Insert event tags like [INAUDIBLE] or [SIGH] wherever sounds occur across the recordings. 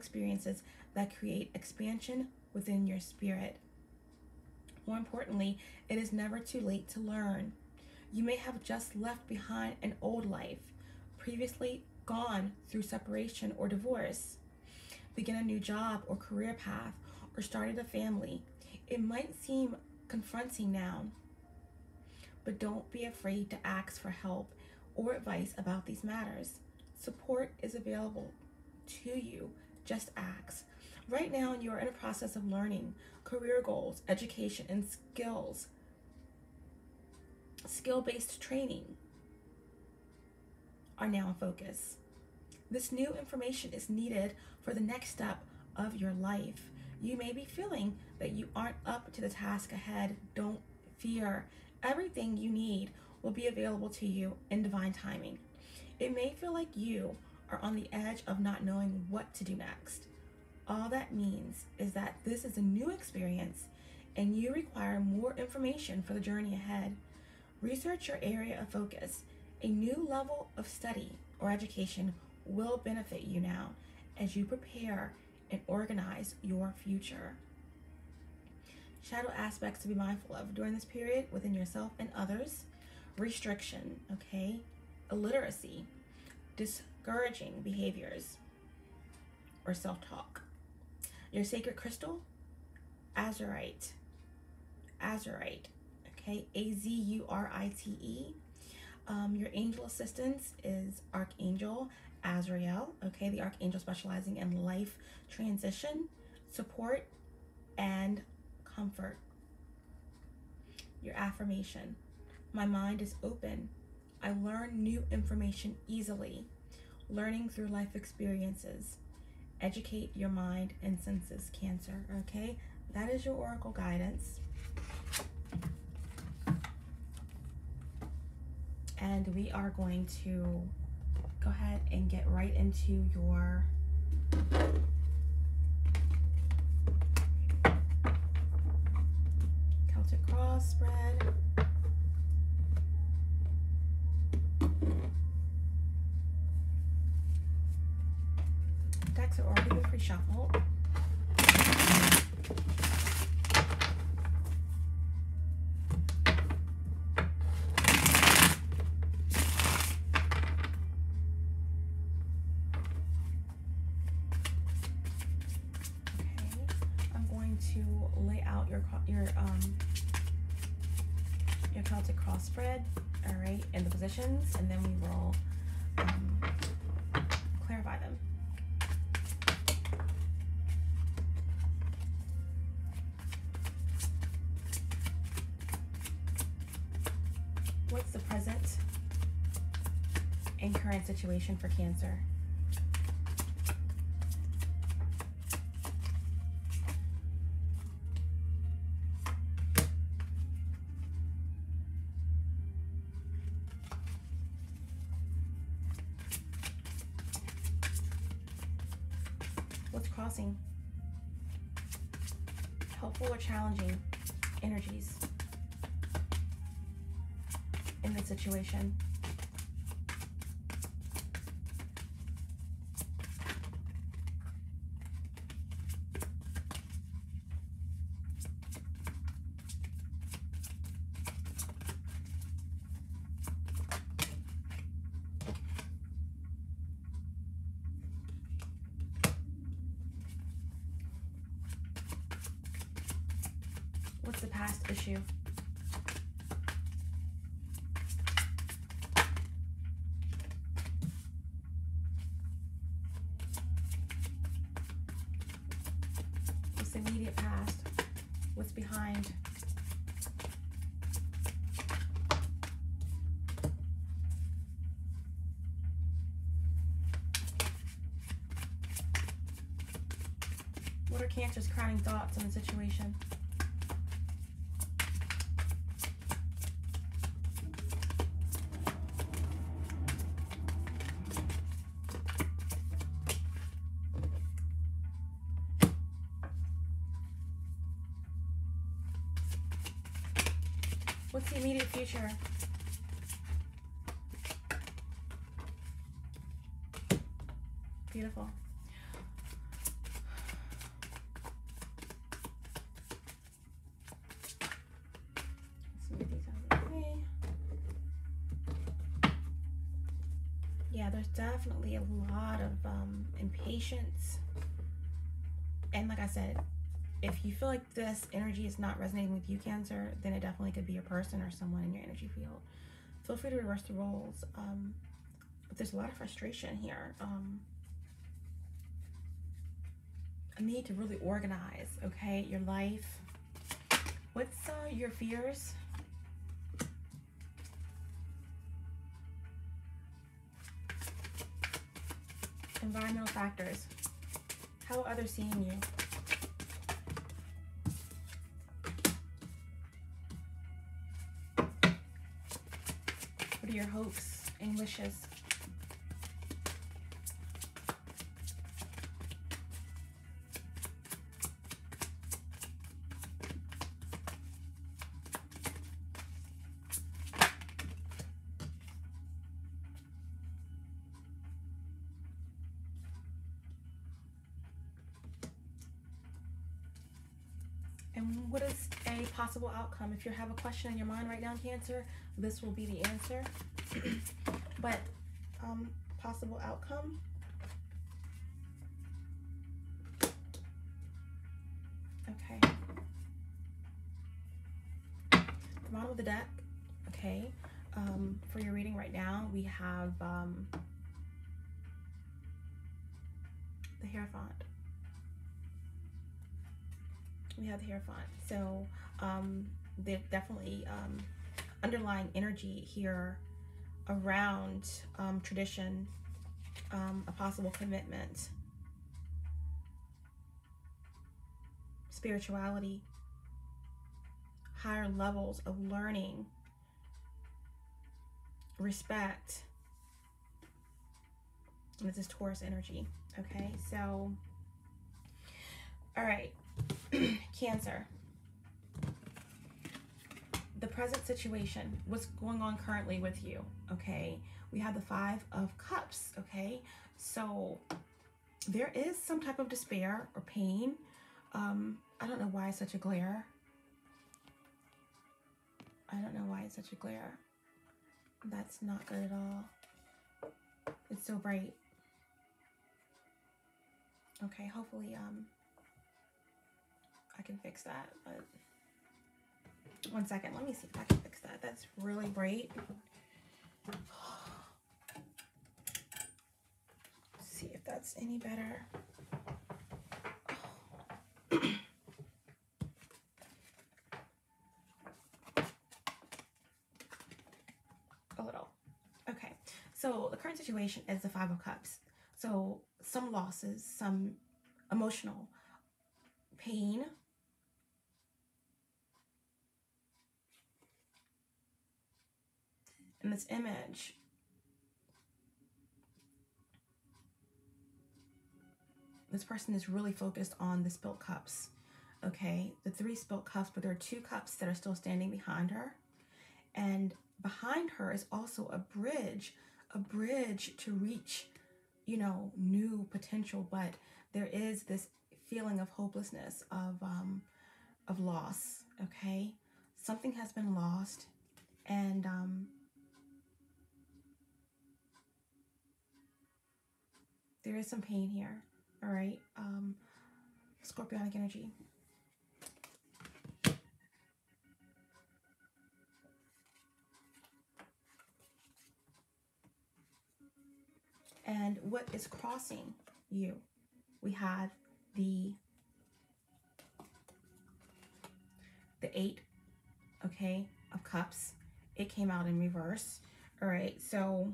experiences that create expansion within your spirit. More importantly, it is never too late to learn. You may have just left behind an old life, previously gone through separation or divorce, begin a new job or career path, or started a family. It might seem confronting now, but don't be afraid to ask for help or advice about these matters. Support is available to you. Just ask. Right now, you are in a process of learning career goals, education, and skills, skill based training are now in focus. This new information is needed for the next step of your life. You may be feeling that you aren't up to the task ahead. Don't fear. Everything you need will be available to you in divine timing. It may feel like you are on the edge of not knowing what to do next. All that means is that this is a new experience and you require more information for the journey ahead. Research your area of focus. A new level of study or education will benefit you now as you prepare and organize your future. Shadow aspects to be mindful of during this period within yourself and others restriction, okay, illiteracy, discouraging behaviors, or self talk. Your sacred crystal, azurite, azurite, okay, A Z U R I T E. Um, your angel assistance is Archangel Azrael, okay, the Archangel specializing in life transition, support, and comfort. Your affirmation my mind is open. I learn new information easily. Learning through life experiences. Educate your mind and senses, Cancer. Okay, that is your oracle guidance. And we are going to go ahead and get right into your Celtic cross spread. Decks are already been pre-shuffled. Okay, I'm going to lay out your your um your Celtic cross spread, all right, in the positions, and then we will situation for Cancer? What's crossing? Helpful or challenging energies in the situation? What's the past issue? What's the immediate past? What's behind? What are Cancer's crowning thoughts on the situation? Definitely a lot of um, impatience. And like I said, if you feel like this energy is not resonating with you, Cancer, then it definitely could be a person or someone in your energy field. Feel free to reverse the roles. Um, but there's a lot of frustration here. Um, need to really organize, okay, your life. What's uh, your fears? Environmental factors. How are others seeing you? What are your hopes and wishes? If you have a question in your mind right now, Cancer, this will be the answer. [CLEARS THROAT] but um, possible outcome. Okay. The bottom of the deck. Okay. Um, for your reading right now, we have um, the Hierophant we have the Hierophant. So um, there's definitely um, underlying energy here around um, tradition, um, a possible commitment, spirituality, higher levels of learning, respect. This is Taurus energy. Okay, so, all right. [CLEARS THROAT] Cancer. The present situation, what's going on currently with you, okay? We have the Five of Cups, okay? So there is some type of despair or pain. Um, I don't know why it's such a glare. I don't know why it's such a glare. That's not good at all. It's so bright. Okay, hopefully, um, I can fix that, but one second. Let me see if I can fix that. That's really bright. see if that's any better. A little. Okay. So the current situation is the Five of Cups. So some losses, some emotional pain, in this image. This person is really focused on the spilt cups. Okay, the three spilt cups, but there are two cups that are still standing behind her. And behind her is also a bridge, a bridge to reach, you know, new potential. But there is this feeling of hopelessness, of um, of loss. Okay, something has been lost, and um, there is some pain here. All right. Um, scorpionic energy. And what is crossing you? We have the the eight, okay, of cups. It came out in reverse. All right, so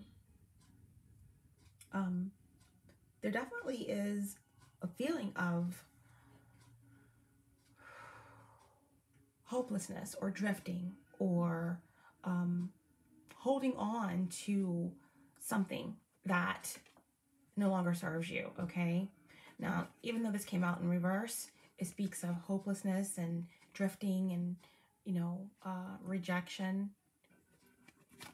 um, there definitely is a feeling of hopelessness or drifting or um, holding on to something that no longer serves you, okay? Now, even though this came out in reverse, it speaks of hopelessness and drifting and, you know, uh, rejection.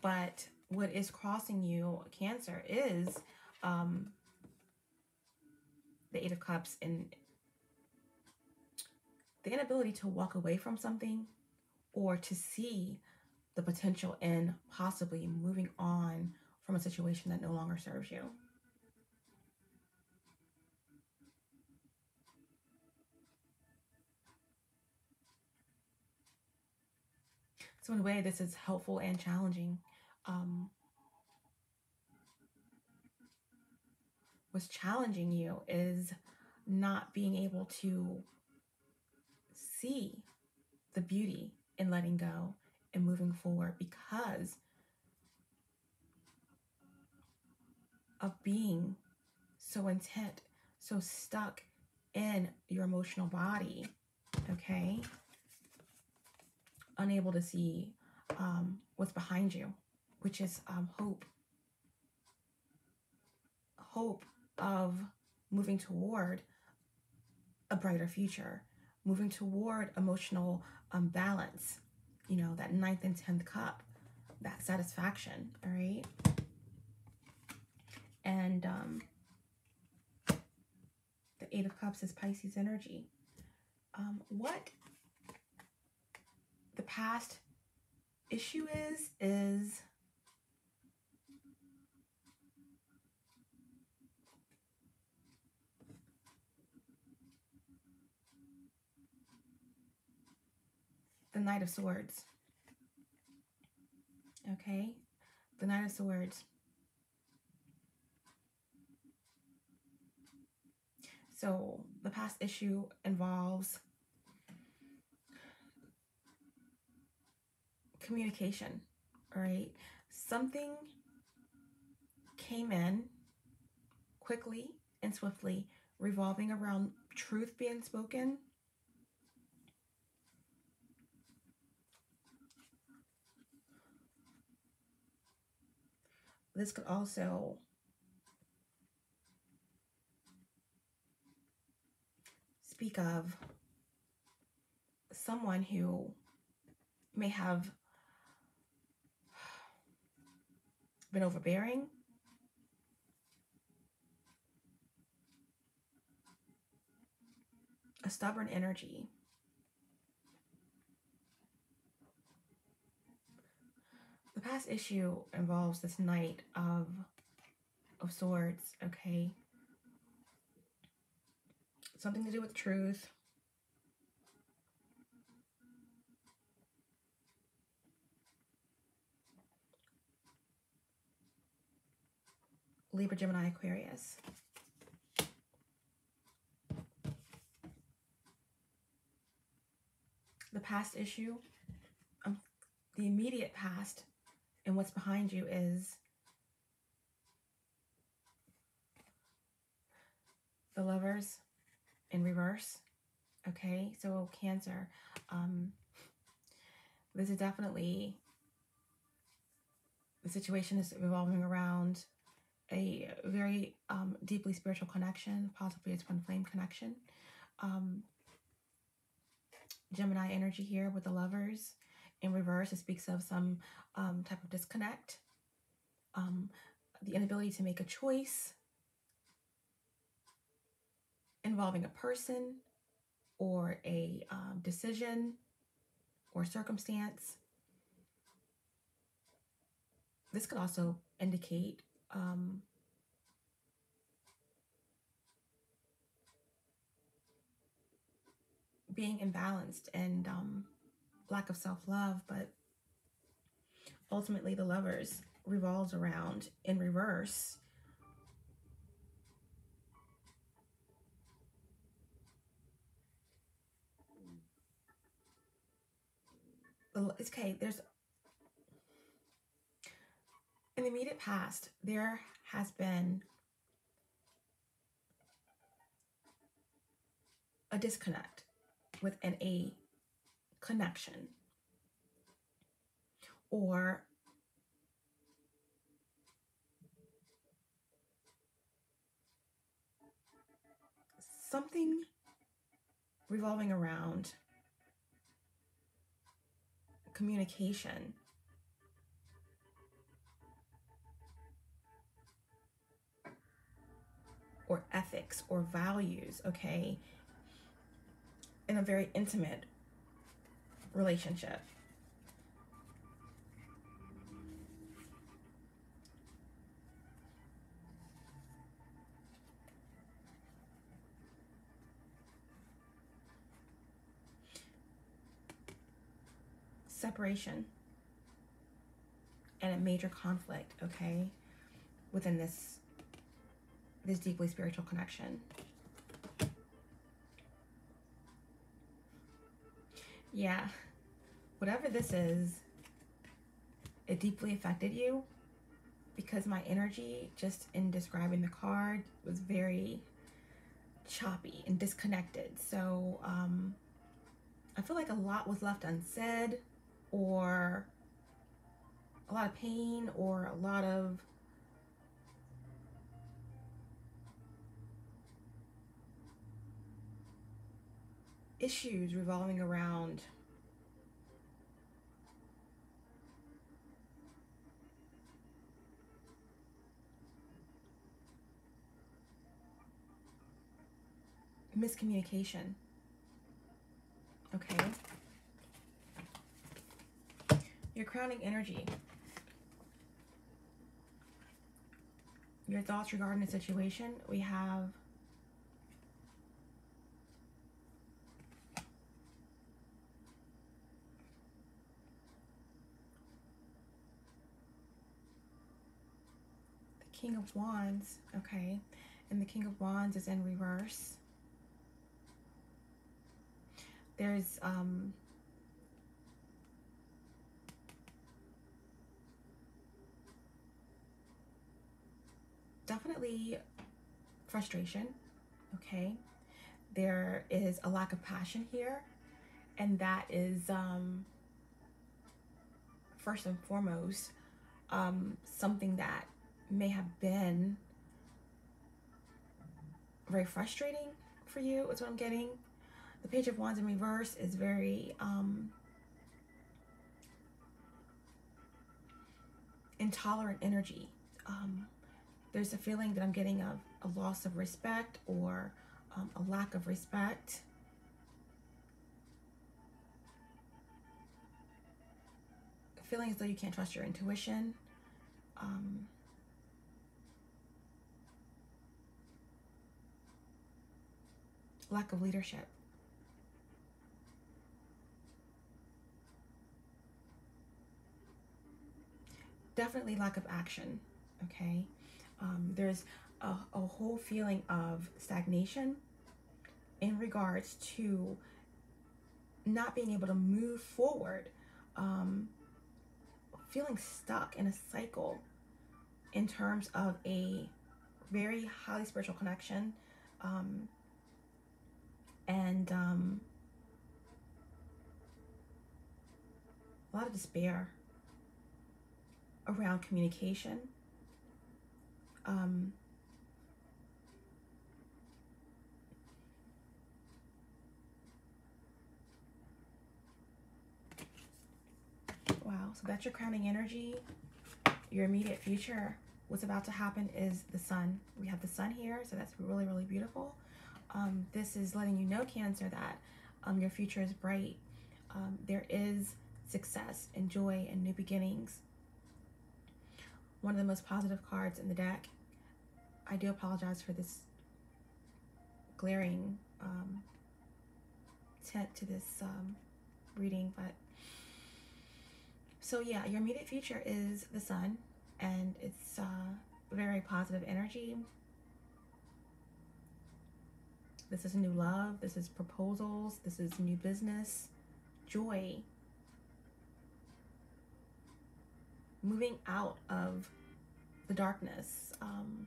But what is crossing you, Cancer, is um, the Eight of Cups and the inability to walk away from something or to see the potential in possibly moving on from a situation that no longer serves you. So in a way, this is helpful and challenging. Um, what's challenging you is not being able to see the beauty in letting go and moving forward because of being so intent, so stuck in your emotional body, okay? Unable to see um, what's behind you, which is um, hope. Hope of moving toward a brighter future, moving toward emotional um, balance, you know, that ninth and tenth cup, that satisfaction, all right? And um, the Eight of Cups is Pisces energy. Um, what the past issue is, is the Knight of Swords. Okay? The Knight of Swords. So the past issue involves communication, all right? Something came in quickly and swiftly, revolving around truth being spoken this could also speak of someone who may have been overbearing. A stubborn energy the past issue involves this knight of of swords okay something to do with truth Libra, Gemini, Aquarius. The past issue, um, the immediate past and what's behind you is the lovers in reverse. Okay, so Cancer, um, this is definitely the situation is revolving around a very um, deeply spiritual connection, possibly a twin flame connection. Um, Gemini energy here with the lovers in reverse, it speaks of some um, type of disconnect, um, the inability to make a choice involving a person or a um, decision or circumstance. This could also indicate um, being imbalanced and um, lack of self-love, but ultimately the lovers revolves around in reverse. Okay there's in the immediate past there has been a disconnect within a connection. Or something revolving around communication. Or ethics or values, okay, in a very intimate relationship. Separation and a major conflict, okay, within this this deeply spiritual connection. Yeah, whatever this is, it deeply affected you because my energy just in describing the card was very choppy and disconnected. So um, I feel like a lot was left unsaid or a lot of pain or a lot of issues revolving around miscommunication. Okay? Your crowning energy. Your thoughts regarding the situation. We have King of Wands, okay, and the King of Wands is in reverse. There's um, definitely frustration, okay? There is a lack of passion here, and that is um, first and foremost um, something that may have been very frustrating for you is what I'm getting. The Page of Wands in reverse is very um, intolerant energy. Um, there's a feeling that I'm getting of a loss of respect or um, a lack of respect. Feeling as though you can't trust your intuition. Um, lack of leadership. Definitely lack of action, okay? Um, there's a, a whole feeling of stagnation in regards to not being able to move forward, um, feeling stuck in a cycle in terms of a very highly spiritual connection, um, and um, a lot of despair around communication. Um, wow, so that's your crowning energy. Your immediate future. What's about to happen is the sun. We have the sun here, so that's really, really beautiful um, this is letting you know, Cancer, that um, your future is bright. Um, there is success and joy and new beginnings. One of the most positive cards in the deck. I do apologize for this glaring um, tint to this um, reading, but so yeah, your immediate future is the sun, and it's uh, very positive energy. This is new love. This is proposals. This is new business. Joy. Moving out of the darkness. Um,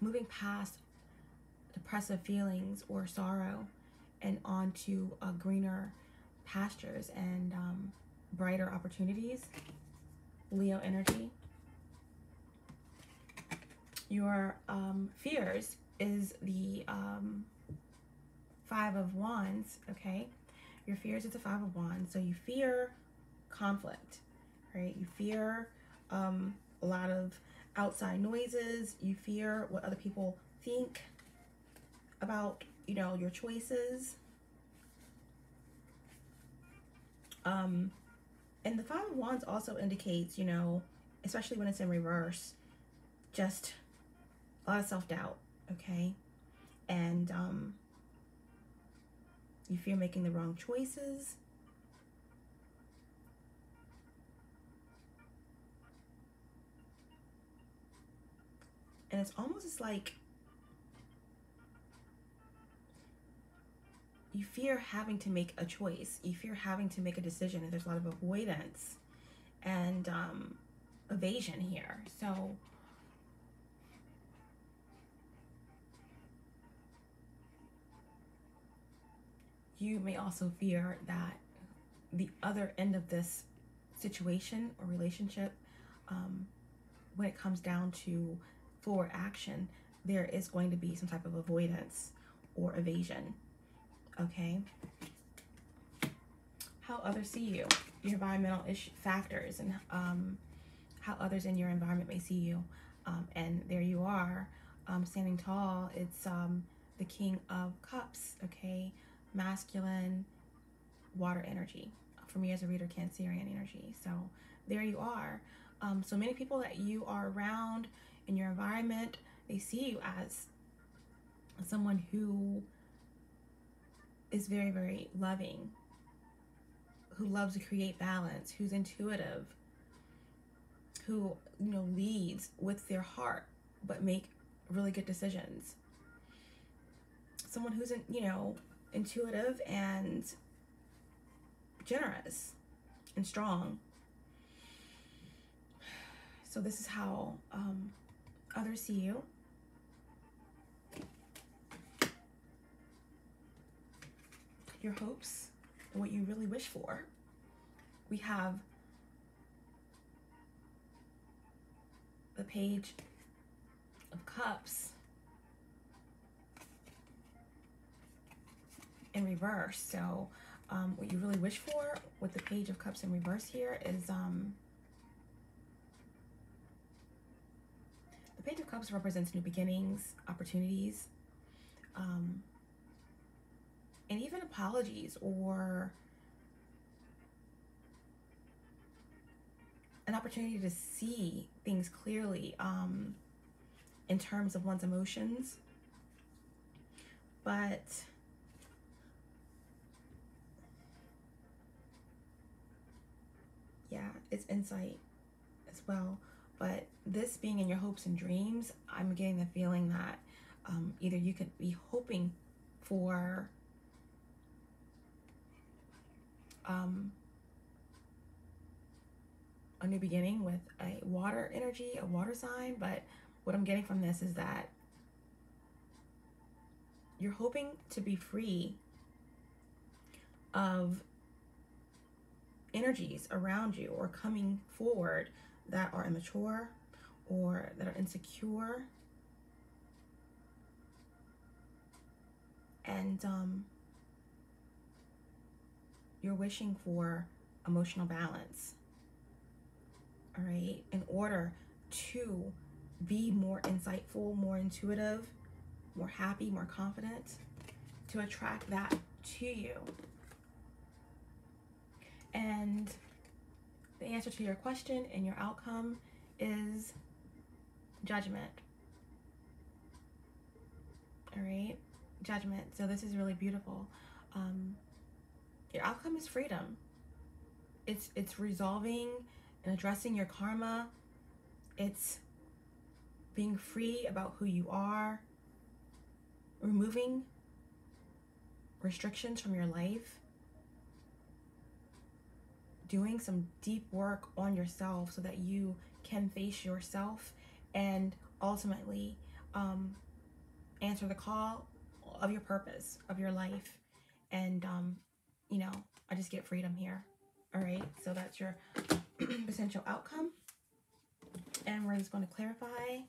moving past depressive feelings or sorrow and onto uh, greener pastures and um, brighter opportunities. Leo energy. Your um, fears is the um, Five of Wands, okay? Your fears is the Five of Wands. So you fear conflict, right? You fear um, a lot of outside noises. You fear what other people think about, you know, your choices. Um, and the Five of Wands also indicates, you know, especially when it's in reverse, just a lot of self-doubt, okay? And um, you fear making the wrong choices. And it's almost like you fear having to make a choice. You fear having to make a decision, and there's a lot of avoidance and um, evasion here. So, you may also fear that the other end of this situation or relationship, um, when it comes down to forward action, there is going to be some type of avoidance or evasion okay? How others see you, your environmental ish factors, and um, how others in your environment may see you. Um, and there you are, um, standing tall. It's um, the King of Cups, okay? Masculine, water energy. For me as a reader, Cancerian energy. So there you are. Um, so many people that you are around in your environment, they see you as someone who is very, very loving, who loves to create balance, who's intuitive, who, you know, leads with their heart, but make really good decisions. Someone who's, in, you know, intuitive and generous and strong. So this is how um, others see you. your hopes what you really wish for. We have the Page of Cups in reverse. So um, what you really wish for with the Page of Cups in reverse here is um, the Page of Cups represents new beginnings, opportunities, um, and even apologies or an opportunity to see things clearly um, in terms of one's emotions. But yeah, it's insight as well. But this being in your hopes and dreams, I'm getting the feeling that um, either you could be hoping for um, a new beginning with a water energy, a water sign. But what I'm getting from this is that you're hoping to be free of energies around you or coming forward that are immature or that are insecure. And um, you're wishing for emotional balance. All right, in order to be more insightful, more intuitive, more happy, more confident, to attract that to you. And the answer to your question and your outcome is judgment. All right, judgment. So this is really beautiful. Um, your outcome is freedom. It's it's resolving and addressing your karma. It's being free about who you are, removing restrictions from your life, doing some deep work on yourself so that you can face yourself and ultimately um, answer the call of your purpose, of your life, and um, you know, I just get freedom here. All right, so that's your [CLEARS THROAT] potential outcome. And we're just going to clarify.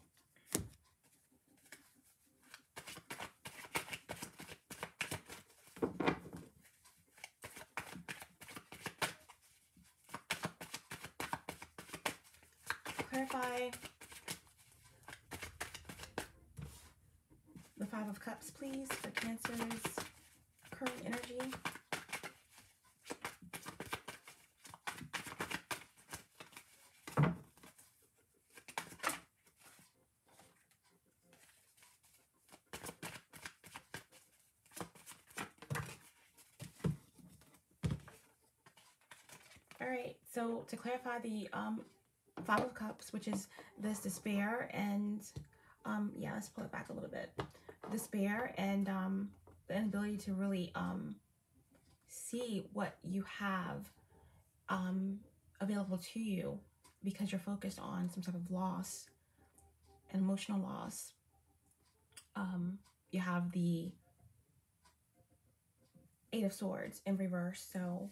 the Five of Cups, please, for Cancer's current energy? All right, so to clarify the um, Five of Cups, which is this despair and, um, yeah, let's pull it back a little bit. Despair and um, the inability to really um, see what you have um, available to you because you're focused on some sort of loss, an emotional loss. Um, you have the Eight of Swords in reverse, so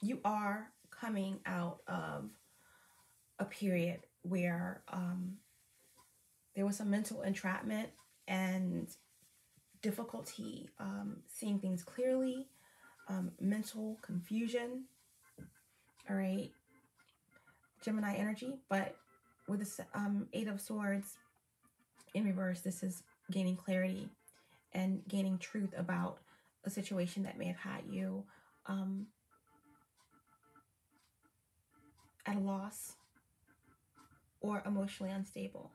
you are coming out of a period where um, there was some mental entrapment and difficulty um, seeing things clearly, um, mental confusion. All right, Gemini energy, but with the um, Eight of Swords in reverse, this is gaining clarity and gaining truth about a situation that may have had you um, at a loss or emotionally unstable.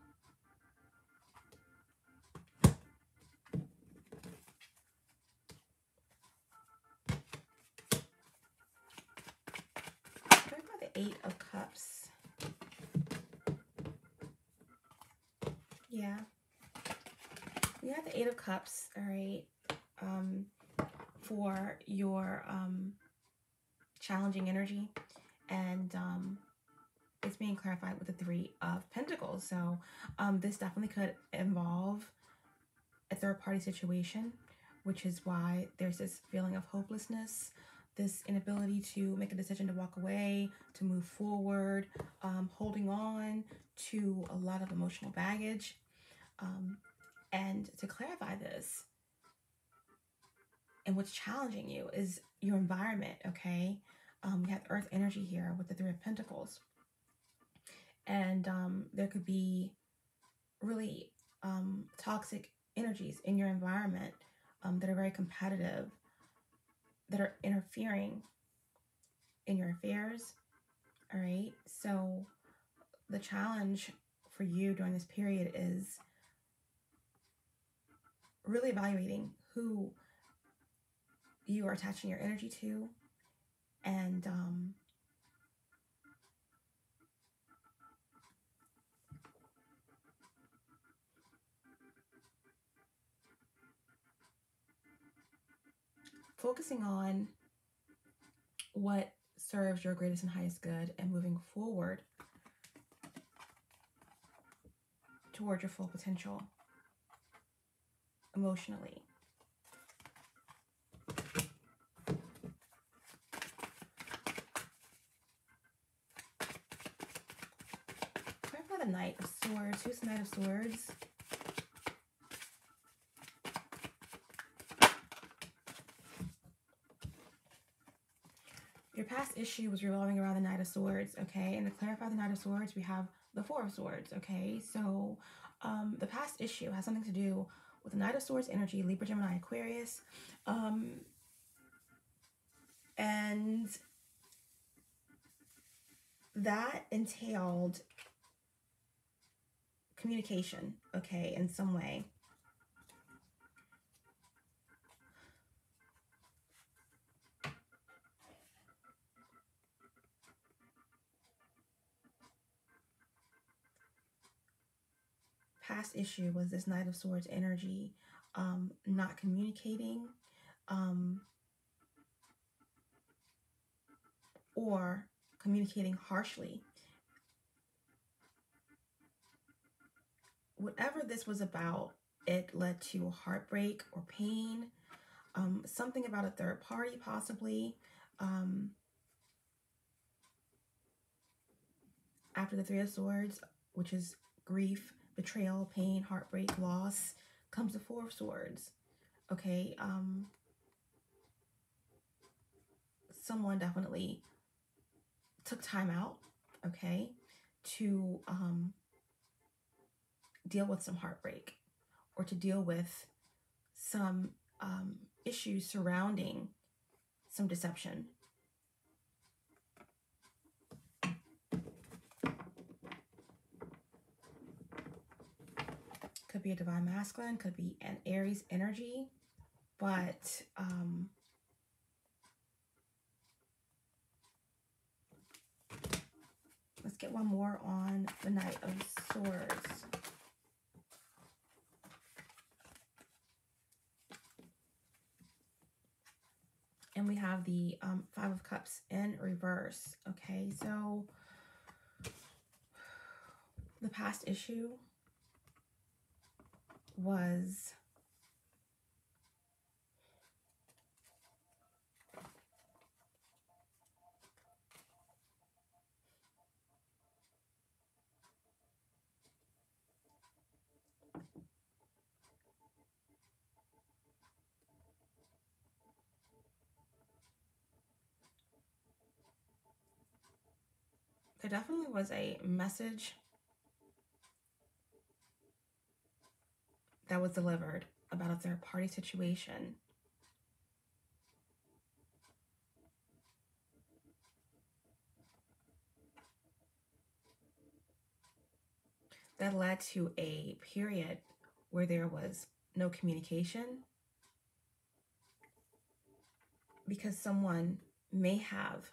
Eight of Cups? Yeah. We have the Eight of Cups, all right, um, for your um, challenging energy and um, it's being clarified with the three of pentacles. So um, this definitely could involve a third party situation which is why there's this feeling of hopelessness this inability to make a decision to walk away to move forward um, holding on to a lot of emotional baggage. Um, and to clarify this and what's challenging you is your environment okay um, we have earth energy here with the three of pentacles. And um, there could be really um, toxic energies in your environment um, that are very competitive that are interfering in your affairs all right? So the challenge for you during this period is really evaluating who you are attaching your energy to and um, focusing on what serves your greatest and highest good and moving forward toward your full potential emotionally. Clarify the Knight of Swords. Who's Knight of Swords? Your past issue was revolving around the Knight of Swords, okay? And to clarify the Knight of Swords, we have the Four of Swords, okay? So um, the past issue has something to do with the Knight of Swords energy, Libra, Gemini, Aquarius. Um, and that entailed communication, okay, in some way. past issue was this Knight of Swords energy, um, not communicating, um, or communicating harshly. Whatever this was about, it led to heartbreak or pain, um, something about a third party possibly. Um, after the Three of Swords, which is grief, betrayal, pain, heartbreak, loss, comes the Four of Swords. Okay, um, someone definitely took time out, okay, to um, deal with some heartbreak or to deal with some um, issues surrounding some deception. Could be a divine masculine, could be an Aries energy, but um, let's get one more on the Knight of Swords. We have the um, Five of Cups in reverse. Okay, so the past issue was there definitely was a message that was delivered about a third party situation. That led to a period where there was no communication because someone may have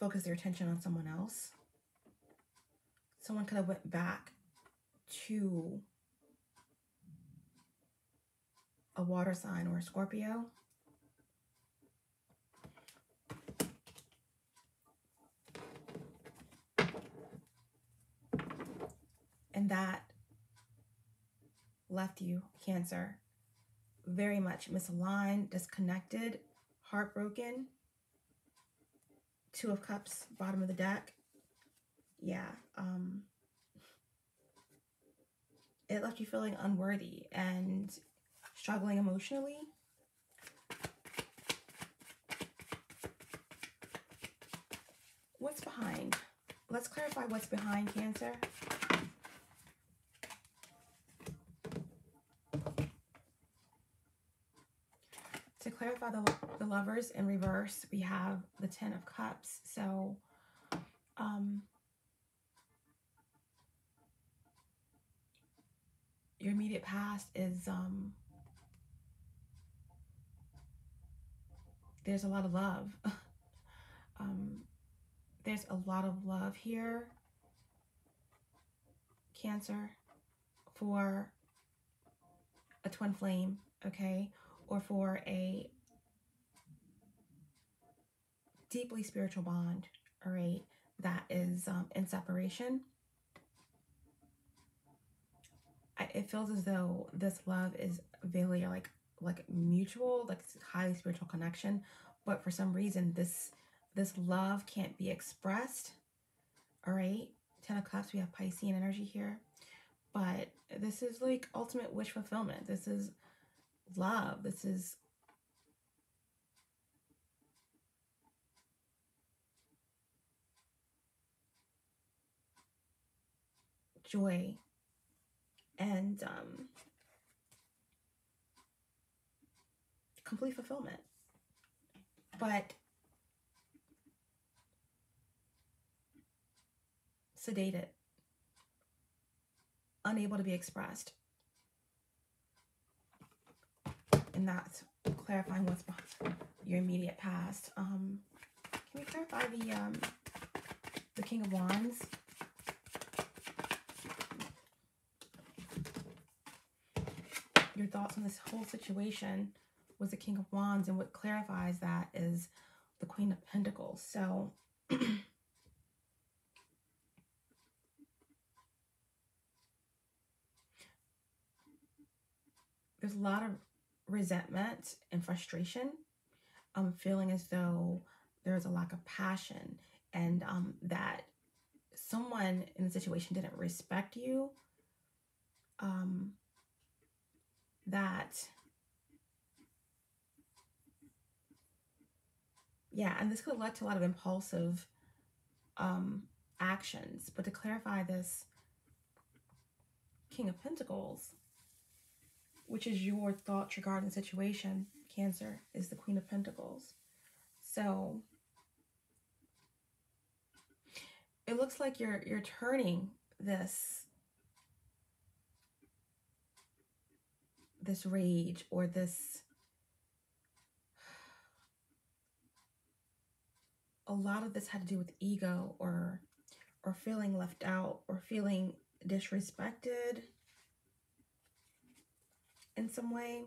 focus their attention on someone else. Someone could have went back to a water sign or a Scorpio. And that left you, Cancer, very much misaligned, disconnected, heartbroken, Two of Cups, bottom of the deck. Yeah. Um, it left you feeling unworthy and struggling emotionally. What's behind? Let's clarify what's behind Cancer. To clarify the, the lovers in reverse, we have the Ten of Cups. So, um, your immediate past is, um, there's a lot of love. [LAUGHS] um, there's a lot of love here, Cancer, for a twin flame, okay? Or for a deeply spiritual bond, all right, that is um, in separation. I, it feels as though this love is very like like mutual, like highly spiritual connection, but for some reason this this love can't be expressed. All right, Ten of Cups, we have Piscean energy here, but this is like ultimate wish fulfillment. This is love. This is joy and um, complete fulfillment. But sedated, unable to be expressed. And that's clarifying what's behind your immediate past. Um, can we clarify the um, the King of Wands? Your thoughts on this whole situation was the King of Wands, and what clarifies that is the Queen of Pentacles. So. [CLEARS THROAT] there's a lot of resentment and frustration, um, feeling as though there's a lack of passion and um, that someone in the situation didn't respect you, um, that Yeah, and this could led to a lot of impulsive um, actions. But to clarify this King of Pentacles, which is your thoughts regarding the situation, Cancer, is the Queen of Pentacles. So it looks like you're you're turning this this rage or this a lot of this had to do with ego or or feeling left out or feeling disrespected in some way.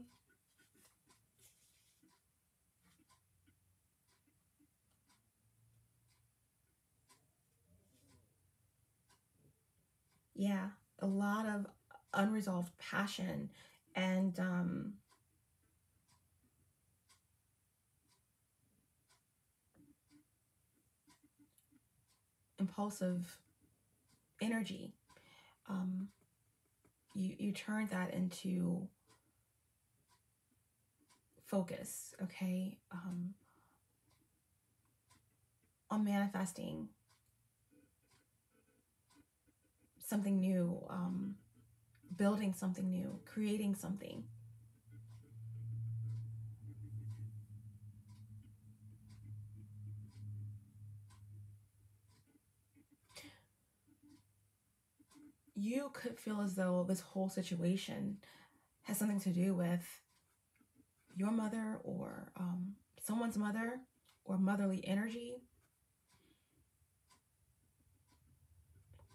Yeah, a lot of unresolved passion and um, impulsive energy. Um, you you turn that into focus, okay? Um, on manifesting something new, um, building something new, creating something. You could feel as though this whole situation has something to do with your mother or um, someone's mother or motherly energy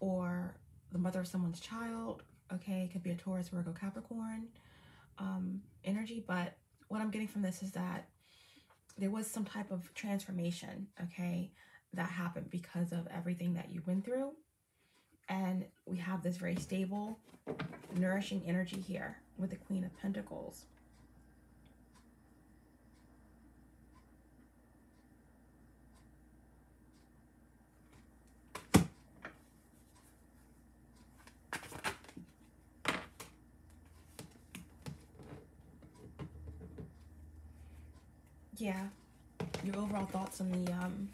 or the mother of someone's child. Okay, it could be a Taurus, Virgo, Capricorn um, energy. But what I'm getting from this is that there was some type of transformation, okay, that happened because of everything that you went through. And we have this very stable, nourishing energy here with the Queen of Pentacles. Yeah, your overall thoughts on the um,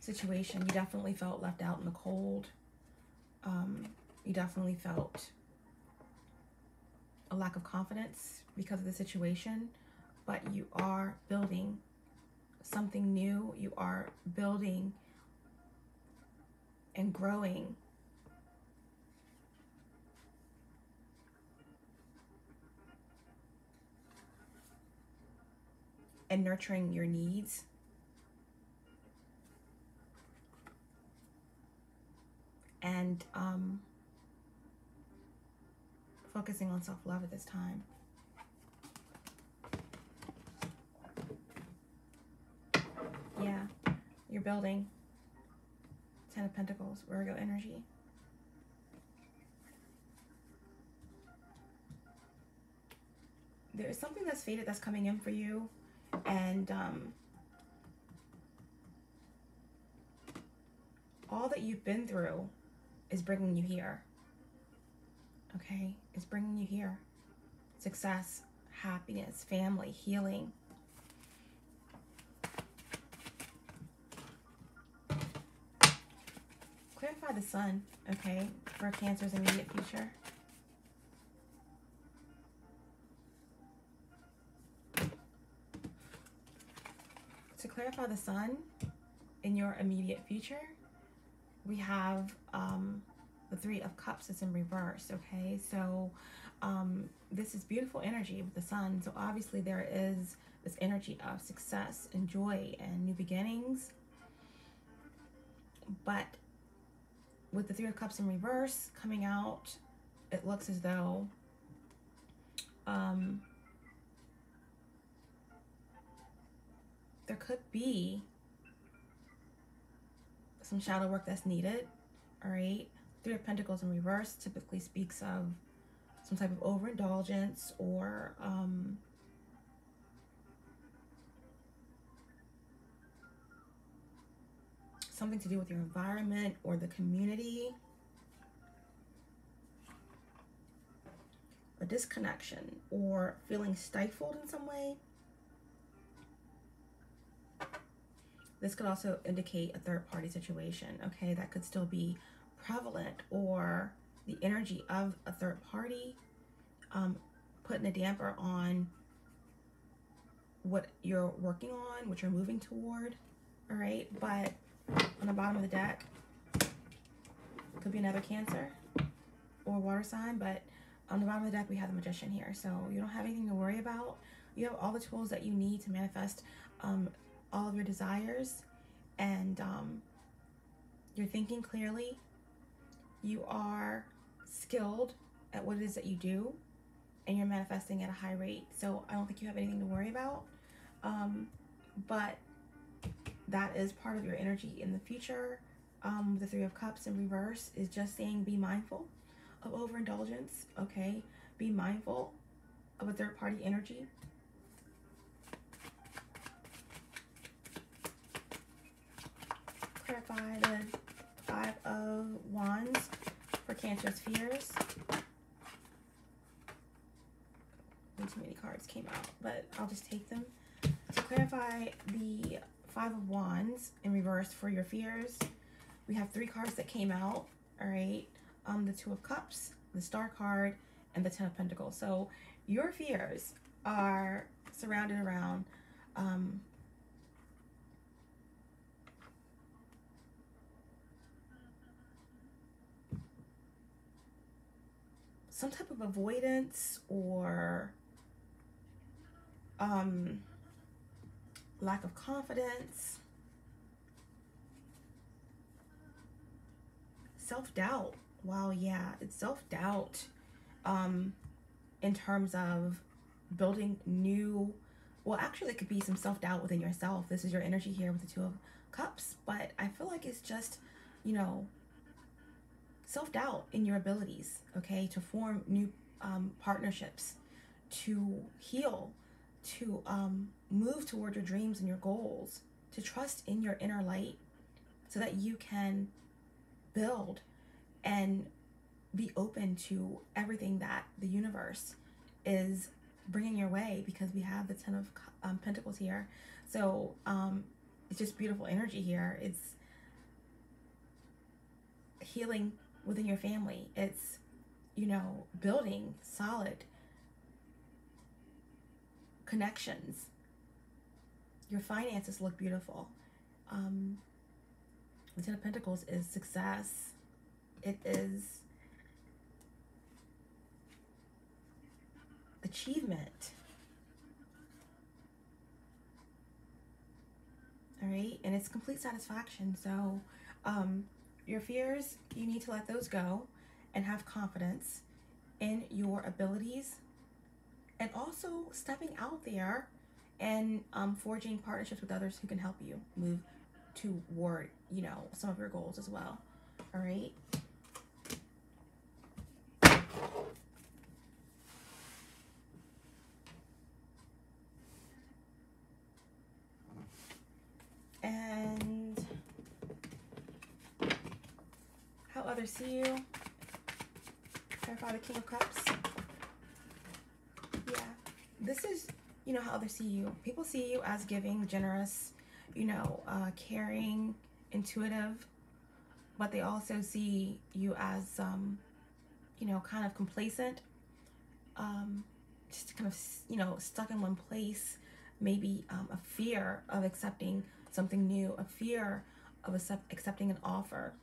situation. You definitely felt left out in the cold. Um, you definitely felt a lack of confidence because of the situation, but you are building something new. You are building and growing and nurturing your needs. And um, focusing on self love at this time. Yeah, you're building Ten of Pentacles, Virgo energy. There is something that's faded that's coming in for you and um, all that you've been through is bringing you here. Okay? It's bringing you here. Success, happiness, family, healing. Clarify the sun, okay, for Cancer's immediate future. Clarify the sun in your immediate future, we have um, the Three of Cups is in reverse, okay? So um, this is beautiful energy with the sun. So obviously there is this energy of success and joy and new beginnings. But with the Three of Cups in reverse coming out, it looks as though um, there could be some shadow work that's needed. All right. Three of Pentacles in reverse typically speaks of some type of overindulgence or um, something to do with your environment or the community. A disconnection or feeling stifled in some way. This could also indicate a third party situation, okay? That could still be prevalent or the energy of a third party um, putting a damper on what you're working on, what you're moving toward, all right? But on the bottom of the deck, could be another Cancer or water sign, but on the bottom of the deck, we have the Magician here. So you don't have anything to worry about. You have all the tools that you need to manifest um, all of your desires and um, you're thinking clearly. You are skilled at what it is that you do and you're manifesting at a high rate. So I don't think you have anything to worry about. Um, but that is part of your energy in the future. Um, the Three of Cups in reverse is just saying be mindful of overindulgence, okay? Be mindful of a third party energy. Clarify the Five of Wands for Cancer's fears. Too many cards came out, but I'll just take them. To clarify the Five of Wands in reverse for your fears, we have three cards that came out, all right? Um, the Two of Cups, the Star card, and the Ten of Pentacles. So your fears are surrounded around um, some type of avoidance or um, lack of confidence, self doubt. Wow, yeah, it's self doubt um, in terms of building new. Well, actually, it could be some self doubt within yourself. This is your energy here with the Two of Cups, but I feel like it's just, you know, self doubt in your abilities, okay, to form new um, partnerships, to heal, to um, move toward your dreams and your goals, to trust in your inner light so that you can build and be open to everything that the universe is bringing your way because we have the Ten of um, Pentacles here. So um, it's just beautiful energy here. It's healing within your family. It's, you know, building solid connections. Your finances look beautiful. Um, the Ten of Pentacles is success. It is achievement. All right, and it's complete satisfaction. So, um, your fears, you need to let those go and have confidence in your abilities and also stepping out there and um, forging partnerships with others who can help you move toward, you know, some of your goals as well. All right. And others see you. The King of Cups. Yeah. This is, you know, how others see you. People see you as giving, generous, you know, uh, caring, intuitive, but they also see you as, um, you know, kind of complacent, um, just kind of, you know, stuck in one place, maybe um, a fear of accepting something new, a fear of accept accepting an offer.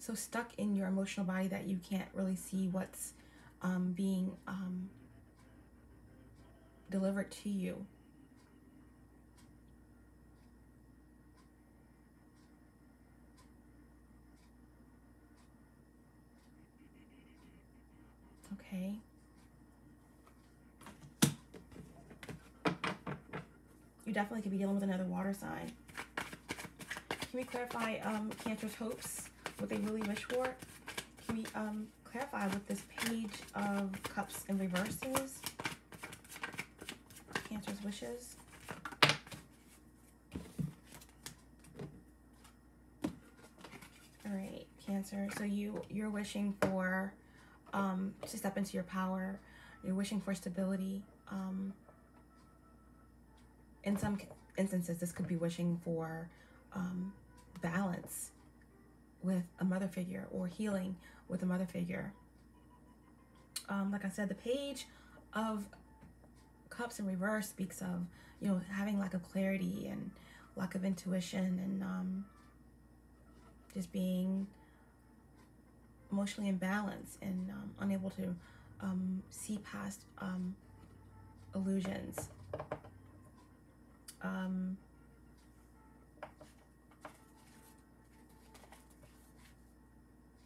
So stuck in your emotional body that you can't really see what's um, being um, delivered to you. Okay. You definitely could be dealing with another water sign. Can we clarify um, Cancer's hopes, what they really wish for? Can we um, clarify what this page of cups in reverse is? Cancer's wishes. All right, Cancer. So you you're wishing for um, to step into your power. You're wishing for stability. Um, in some instances, this could be wishing for um, balance with a mother figure or healing with a mother figure. Um, like I said, the page of cups in reverse speaks of, you know, having lack of clarity and lack of intuition and um, just being emotionally imbalanced and um, unable to um, see past um, illusions.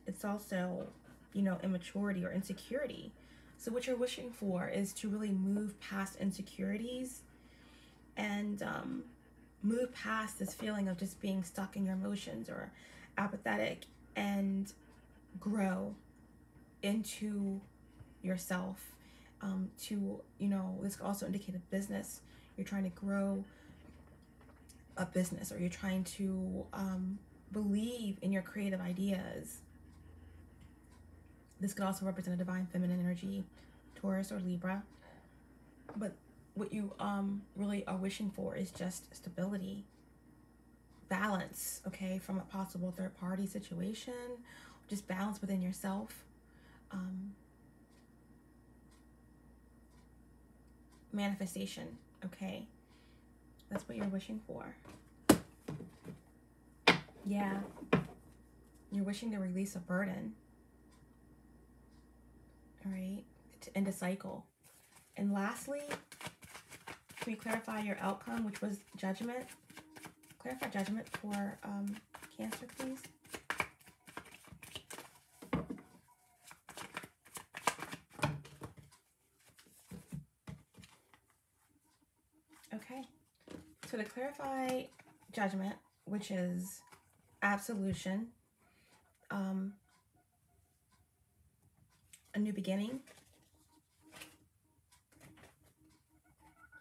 It's also, you know, immaturity or insecurity. So, what you're wishing for is to really move past insecurities and um, move past this feeling of just being stuck in your emotions or apathetic and grow into yourself um, to you know this could also indicate a business you're trying to grow a business or you're trying to um, believe in your creative ideas this could also represent a divine feminine energy taurus or libra. But what you um really are wishing for is just stability balance okay from a possible third party situation just balance within yourself um, manifestation okay? That's what you're wishing for. Yeah. You're wishing to release a burden all right? To end a cycle. And lastly can we clarify your outcome which was judgment? Clarify judgment for um, cancer please. Okay. So to clarify judgment, which is absolution, um, a new beginning,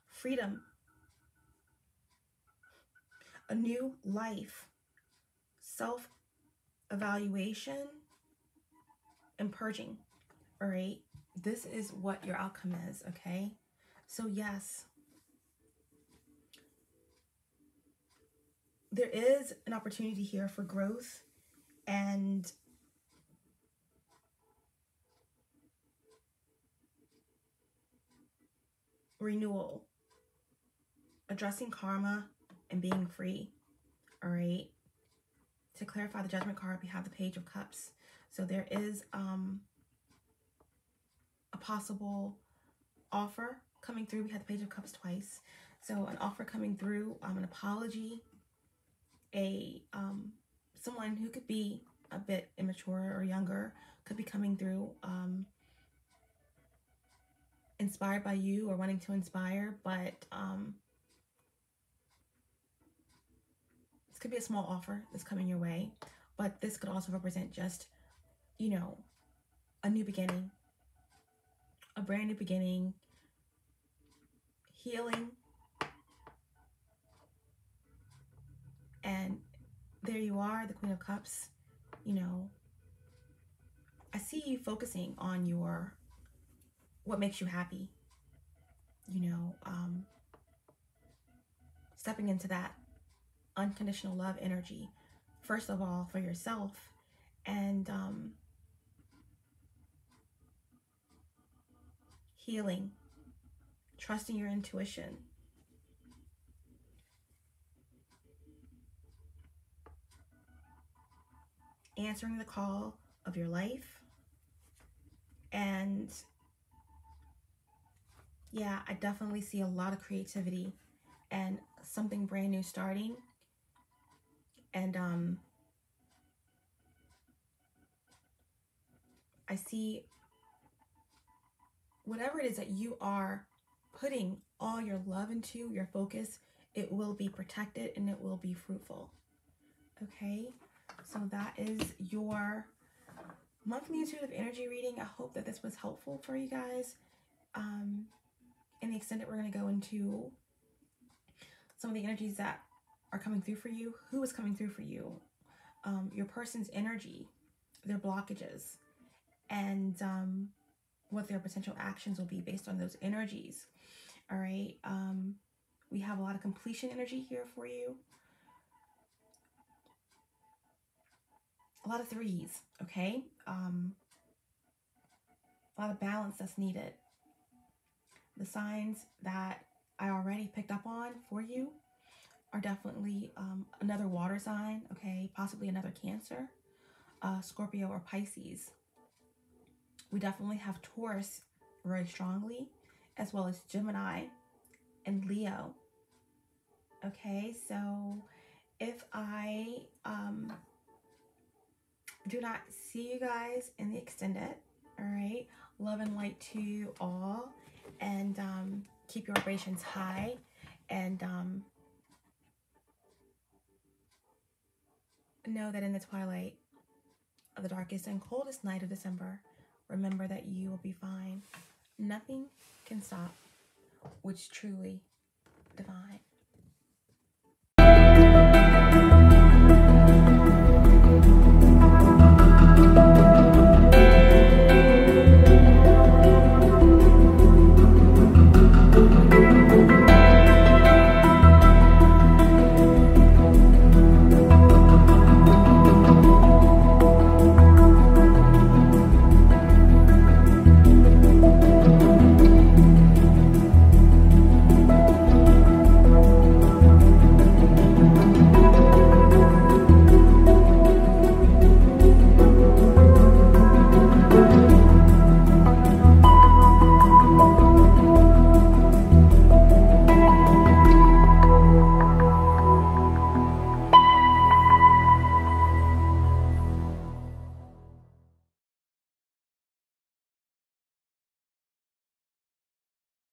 freedom, a new life, self evaluation, and purging. All right. This is what your outcome is. Okay. So, yes, there is an opportunity here for growth and renewal, addressing karma and being free. All right. To clarify the judgment card, we have the Page of Cups. So there is um, a possible offer coming through. We had the Page of Cups twice. So an offer coming through, um, an apology, a um, someone who could be a bit immature or younger could be coming through um, inspired by you or wanting to inspire, but um, this could be a small offer that's coming your way, but this could also represent just, you know, a new beginning, a brand new beginning, healing, And there you are, the Queen of Cups. You know, I see you focusing on your, what makes you happy. You know, um, stepping into that unconditional love energy, first of all, for yourself. And um, healing, trusting your intuition, answering the call of your life. And yeah, I definitely see a lot of creativity and something brand new starting. And um, I see whatever it is that you are putting all your love into, your focus, it will be protected and it will be fruitful. Okay? So that is your monthly intuitive energy reading. I hope that this was helpful for you guys. Um, in the extent that we're going to go into some of the energies that are coming through for you. Who is coming through for you? Um, your person's energy, their blockages, and um, what their potential actions will be based on those energies. All right. Um, We have a lot of completion energy here for you. A lot of threes, okay? Um, a lot of balance that's needed. The signs that I already picked up on for you are definitely um, another water sign, okay? Possibly another Cancer, uh, Scorpio, or Pisces. We definitely have Taurus very strongly, as well as Gemini and Leo. Okay, so if I um, do not see you guys in the extended, all right, love and light to you all, and um, keep your vibrations high, and um, know that in the twilight of the darkest and coldest night of December, remember that you will be fine. Nothing can stop which truly divine.